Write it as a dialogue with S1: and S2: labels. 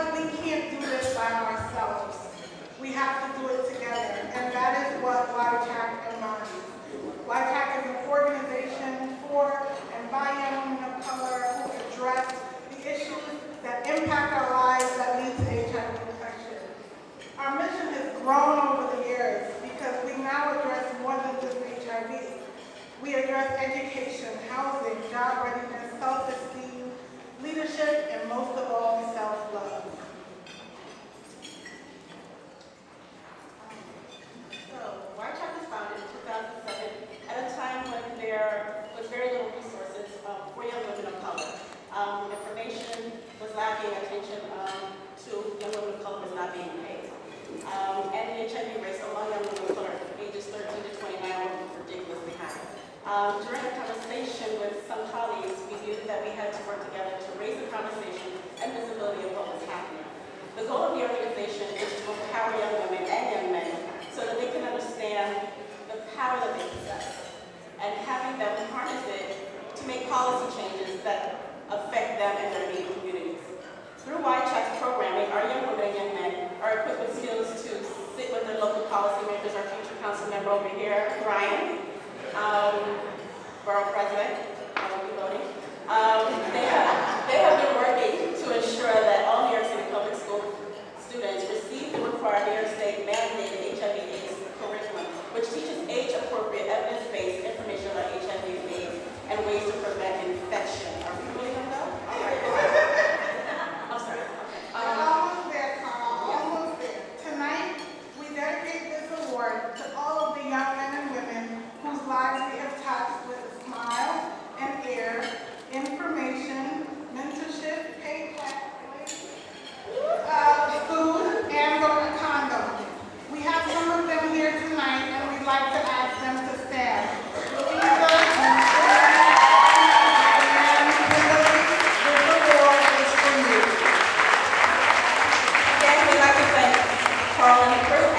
S1: because we can't do this by ourselves. We have to do it together, and that is what YTAC embodies. YTAC is an organization for and by women of color who address the issues that impact our lives that lead to HIV infection. Our mission has grown over the years because we now address more than just HIV. We address education, housing, job
S2: lacking, attention um, to young women of color was not being paid. Um, And the HIV rates among young women of color ages 13 to 29 were ridiculously high. Um, During a conversation with some colleagues, we knew that we had to work together to raise the conversation and visibility of what was happening. The goal of the organization is to empower young women and young men so that they can understand the power that they possess and having them harness it to make policy changes that affect them and their immediate communities. member over here, Ryan, um, Borough President, Um, they, have, they have been working to ensure that all New York City public school students receive the required New York State mandated HIV AIDS curriculum, which teaches age-appropriate evidence-based information about HIV Carlin Chris